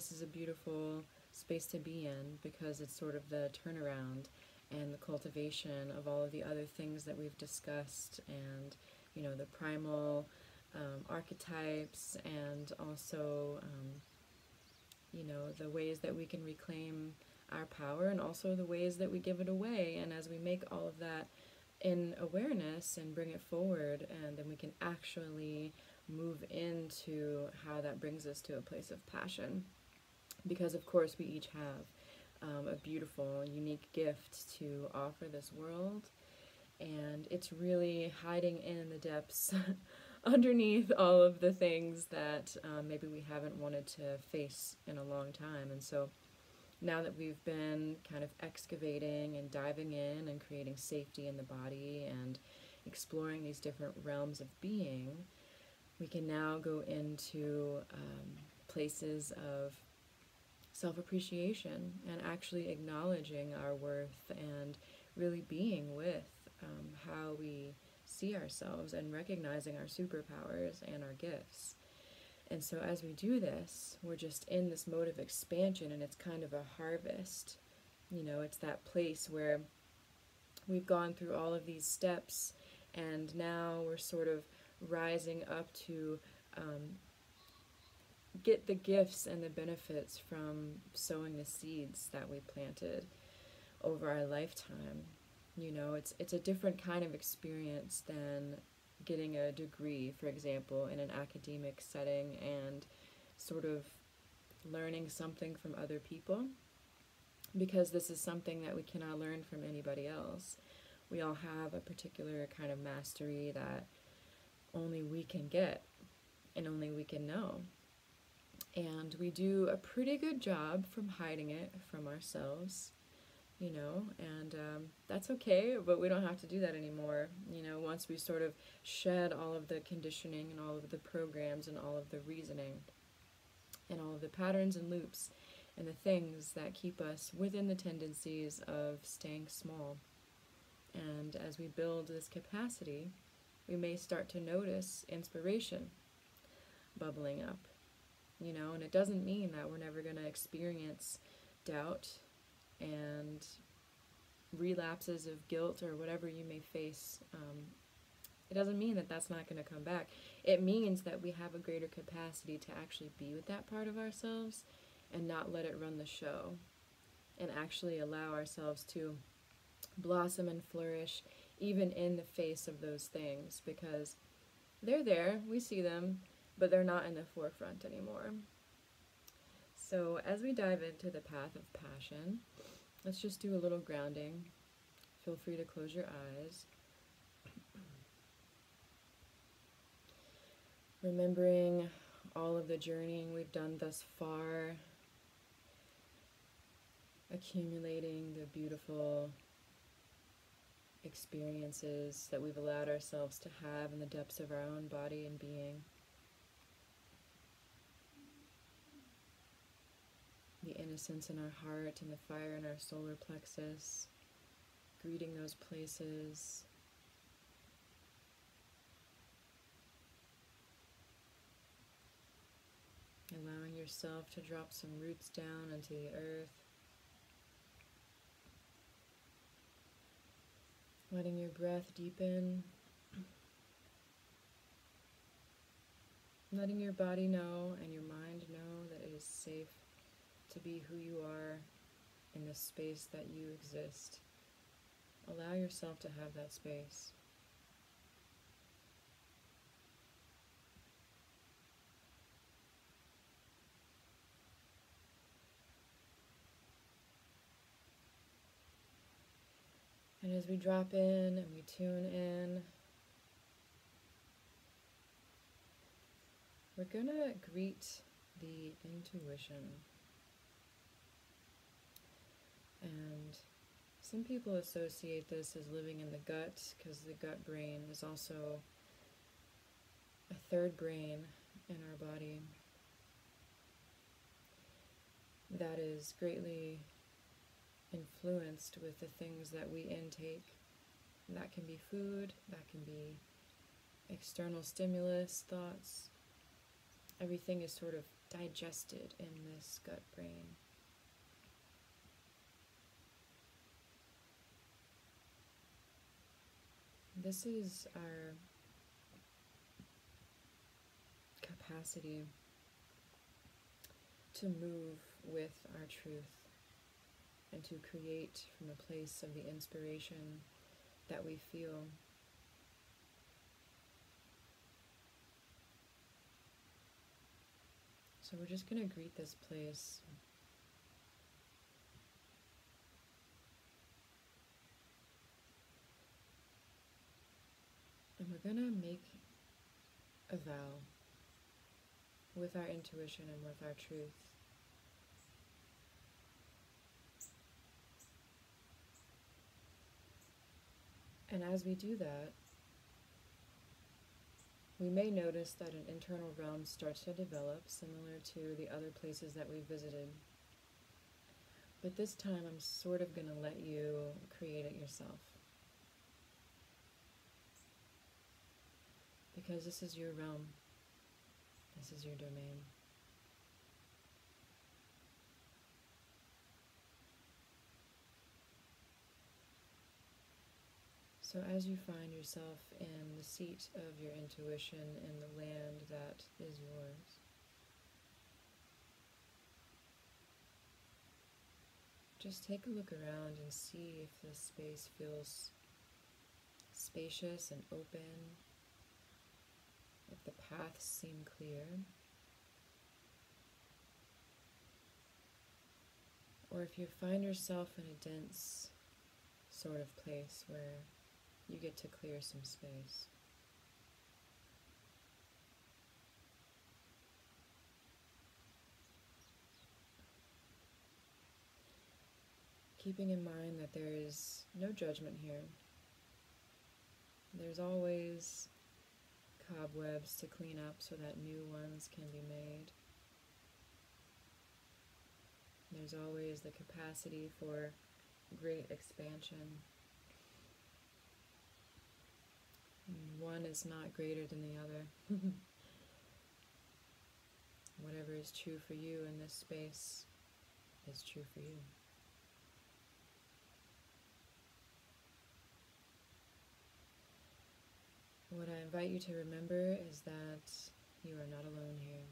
this is a beautiful space to be in because it's sort of the turnaround and the cultivation of all of the other things that we've discussed and you know the primal um, archetypes and also um, you know the ways that we can reclaim our power and also the ways that we give it away. And as we make all of that in awareness and bring it forward and then we can actually move into how that brings us to a place of passion because of course we each have um, a beautiful unique gift to offer this world. And it's really hiding in the depths underneath all of the things that um, maybe we haven't wanted to face in a long time. And so now that we've been kind of excavating and diving in and creating safety in the body and exploring these different realms of being, we can now go into um, places of self appreciation and actually acknowledging our worth and really being with um, how we see ourselves and recognizing our superpowers and our gifts. And so as we do this, we're just in this mode of expansion and it's kind of a harvest. You know, it's that place where we've gone through all of these steps and now we're sort of rising up to um, get the gifts and the benefits from sowing the seeds that we planted over our lifetime. You know, it's it's a different kind of experience than getting a degree, for example, in an academic setting and sort of learning something from other people because this is something that we cannot learn from anybody else. We all have a particular kind of mastery that only we can get and only we can know. And we do a pretty good job from hiding it from ourselves you know, and um, that's okay, but we don't have to do that anymore. You know, once we sort of shed all of the conditioning and all of the programs and all of the reasoning and all of the patterns and loops and the things that keep us within the tendencies of staying small. And as we build this capacity, we may start to notice inspiration bubbling up, you know, and it doesn't mean that we're never going to experience doubt and relapses of guilt or whatever you may face, um, it doesn't mean that that's not going to come back. It means that we have a greater capacity to actually be with that part of ourselves and not let it run the show and actually allow ourselves to blossom and flourish even in the face of those things because they're there, we see them, but they're not in the forefront anymore. So, as we dive into the path of passion, let's just do a little grounding. Feel free to close your eyes. Remembering all of the journeying we've done thus far, accumulating the beautiful experiences that we've allowed ourselves to have in the depths of our own body and being. the innocence in our heart and the fire in our solar plexus, greeting those places. Allowing yourself to drop some roots down into the earth. Letting your breath deepen. Letting your body know and your mind know that it is safe to be who you are in the space that you exist. Allow yourself to have that space. And as we drop in and we tune in, we're going to greet the intuition. And some people associate this as living in the gut because the gut brain is also a third brain in our body that is greatly influenced with the things that we intake. that can be food, that can be external stimulus, thoughts. Everything is sort of digested in this gut brain. This is our capacity to move with our truth and to create from a place of the inspiration that we feel. So we're just going to greet this place. To make a vow with our intuition and with our truth. And as we do that, we may notice that an internal realm starts to develop, similar to the other places that we visited. But this time, I'm sort of going to let you create it yourself. Because this is your realm, this is your domain. So, as you find yourself in the seat of your intuition in the land that is yours, just take a look around and see if this space feels spacious and open, if the paths seem clear, or if you find yourself in a dense sort of place where you get to clear some space. Keeping in mind that there is no judgment here. There's always cobwebs to clean up so that new ones can be made. There's always the capacity for great expansion. One is not greater than the other. Whatever is true for you in this space is true for you. What I invite you to remember is that you are not alone here.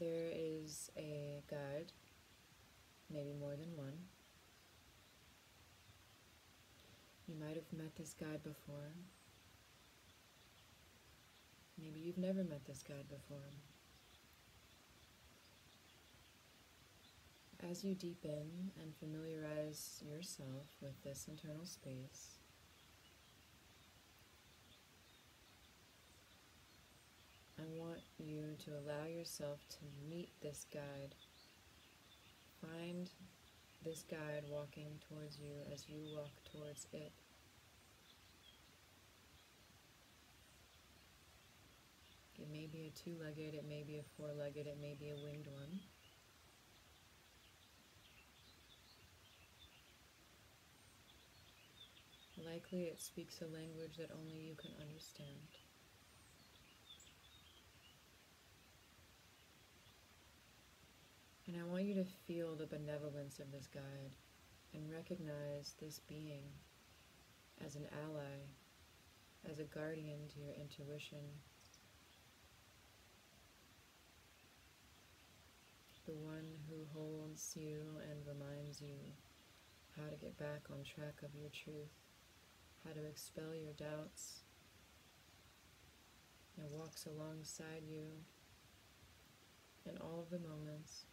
There is a guide, maybe more than one, You might have met this guide before. Maybe you've never met this guide before. As you deepen and familiarize yourself with this internal space, I want you to allow yourself to meet this guide. Find this guide walking towards you as you walk towards it. It may be a two legged, it may be a four legged, it may be a winged one. Likely it speaks a language that only you can understand. And I want you to feel the benevolence of this guide and recognize this being as an ally, as a guardian to your intuition. The one who holds you and reminds you how to get back on track of your truth, how to expel your doubts, and walks alongside you in all of the moments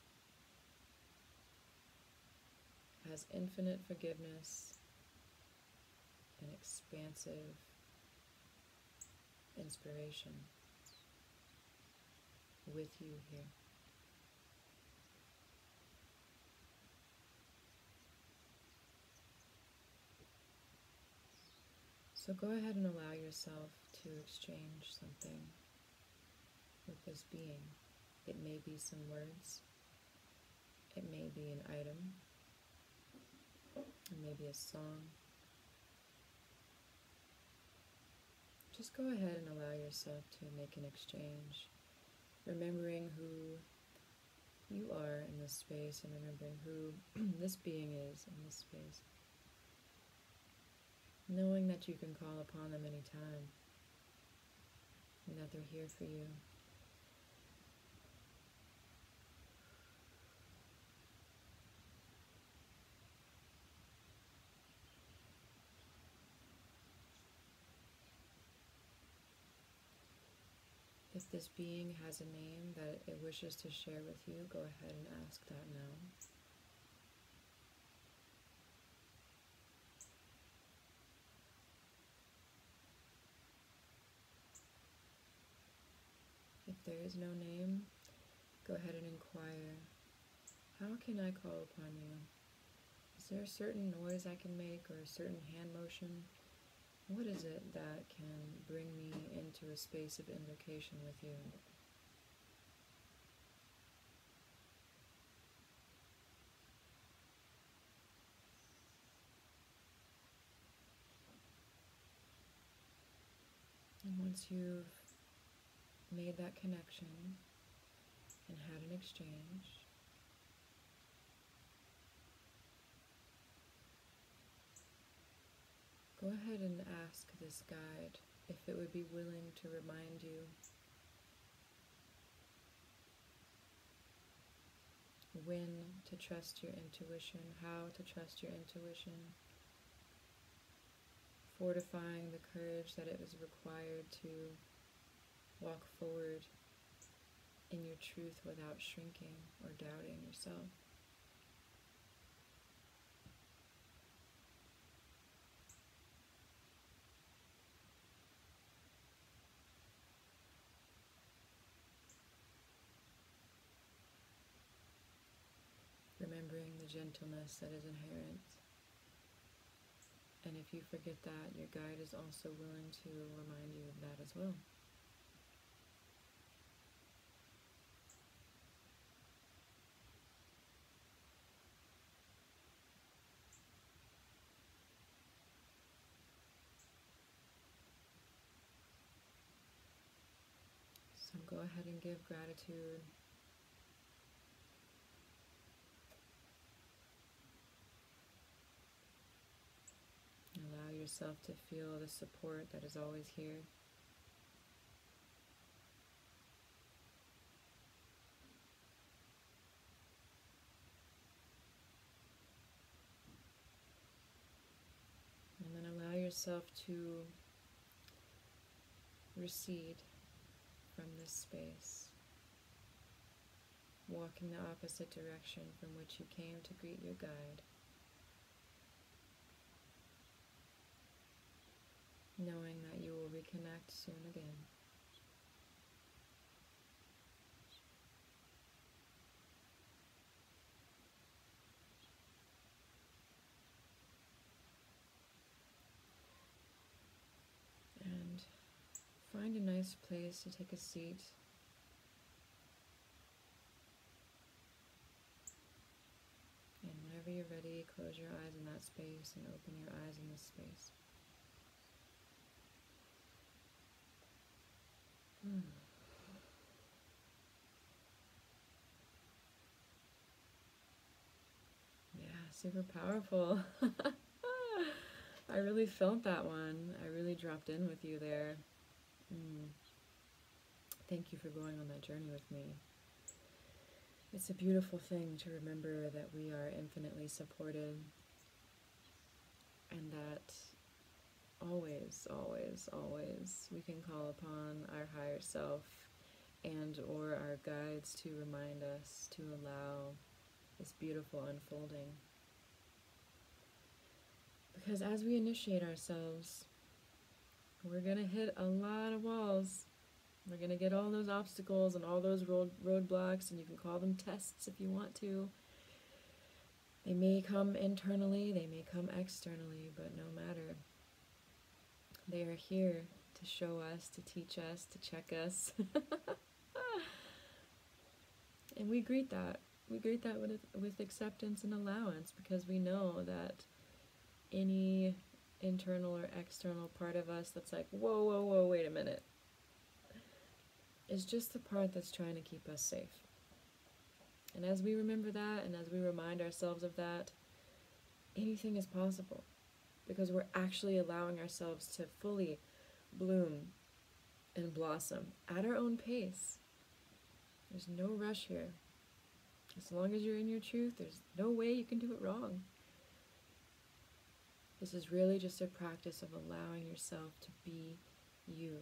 has infinite forgiveness and expansive inspiration with you here. So go ahead and allow yourself to exchange something with this being. It may be some words, it may be an item, it may be a song. just go ahead and allow yourself to make an exchange, remembering who you are in this space and remembering who this being is in this space. Knowing that you can call upon them anytime and that they're here for you. If this being has a name that it wishes to share with you, go ahead and ask that now. If there is no name, go ahead and inquire How can I call upon you? Is there a certain noise I can make or a certain hand motion? What is it that can bring me into a space of invocation with you? And once you've made that connection and had an exchange, Go ahead and ask this guide if it would be willing to remind you when to trust your intuition, how to trust your intuition, fortifying the courage that it is required to walk forward in your truth without shrinking or doubting yourself. remembering the gentleness that is inherent. And if you forget that, your guide is also willing to remind you of that as well. So go ahead and give gratitude Allow yourself to feel the support that is always here. And then allow yourself to recede from this space, walk in the opposite direction from which you came to greet your guide. knowing that you will reconnect soon again. And find a nice place to take a seat. And whenever you're ready, close your eyes in that space and open your eyes in this space. Hmm. Yeah, super powerful. I really felt that one. I really dropped in with you there. Mm. Thank you for going on that journey with me. It's a beautiful thing to remember that we are infinitely supported and that always, always, always we can call upon our higher self and or our guides to remind us to allow this beautiful unfolding. Because as we initiate ourselves, we're going to hit a lot of walls. We're going to get all those obstacles and all those road roadblocks, and you can call them tests if you want to. They may come internally, they may come externally, but no matter. They are here to show us, to teach us, to check us. and we greet that. We greet that with, with acceptance and allowance because we know that any internal or external part of us that's like, whoa, whoa, whoa, wait a minute. It's just the part that's trying to keep us safe. And as we remember that and as we remind ourselves of that, anything is possible because we're actually allowing ourselves to fully bloom and blossom at our own pace. There's no rush here. As long as you're in your truth, there's no way you can do it wrong. This is really just a practice of allowing yourself to be you.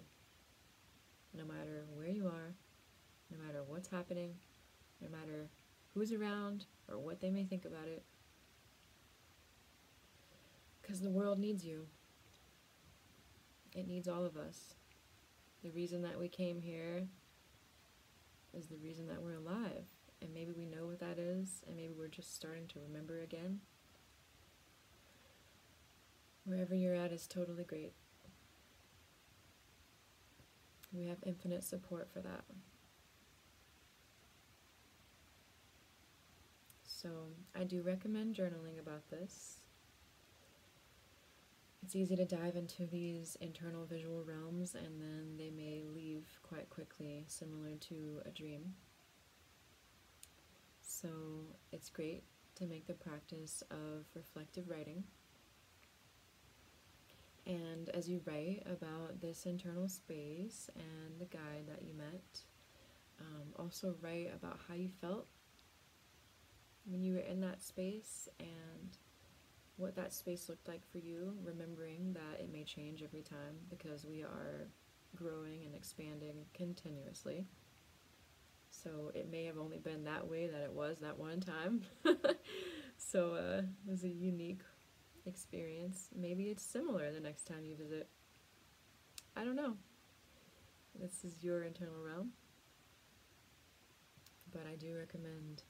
No matter where you are, no matter what's happening, no matter who's around or what they may think about it. Because the world needs you. It needs all of us. The reason that we came here is the reason that we're alive. And maybe we know what that is, and maybe we're just starting to remember again. Wherever you're at is totally great. We have infinite support for that. So, I do recommend journaling about this. It's easy to dive into these internal visual realms and then they may leave quite quickly, similar to a dream. So, it's great to make the practice of reflective writing. And as you write about this internal space and the guide that you met, um, also write about how you felt when you were in that space and what that space looked like for you, remembering that it may change every time because we are growing and expanding continuously. So it may have only been that way that it was that one time. so uh, it was a unique experience. Maybe it's similar the next time you visit. I don't know. This is your internal realm. But I do recommend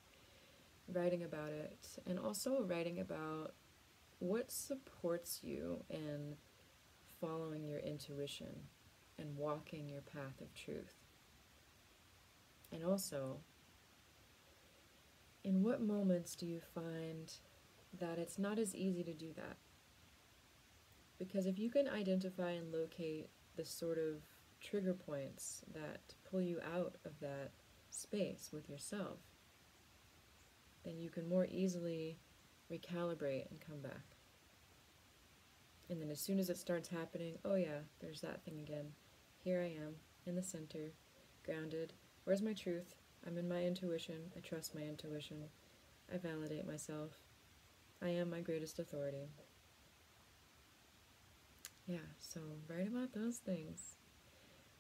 writing about it and also writing about what supports you in following your intuition and walking your path of truth. And also, in what moments do you find that it's not as easy to do that. Because if you can identify and locate the sort of trigger points that pull you out of that space with yourself, then you can more easily recalibrate and come back. And then as soon as it starts happening, oh yeah, there's that thing again. Here I am, in the center, grounded. Where's my truth? I'm in my intuition. I trust my intuition. I validate myself. I am my greatest authority. Yeah, so write about those things.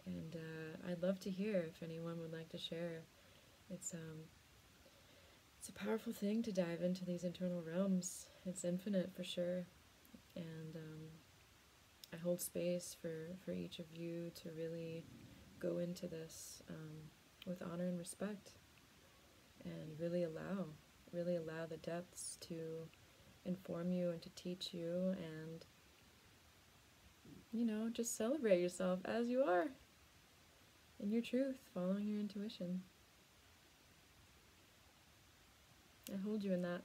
And uh, I'd love to hear if anyone would like to share. It's um, it's a powerful thing to dive into these internal realms. It's infinite for sure, and um, I hold space for for each of you to really go into this um, with honor and respect, and really allow, really allow the depths to inform you and to teach you and you know just celebrate yourself as you are in your truth following your intuition. I hold you in that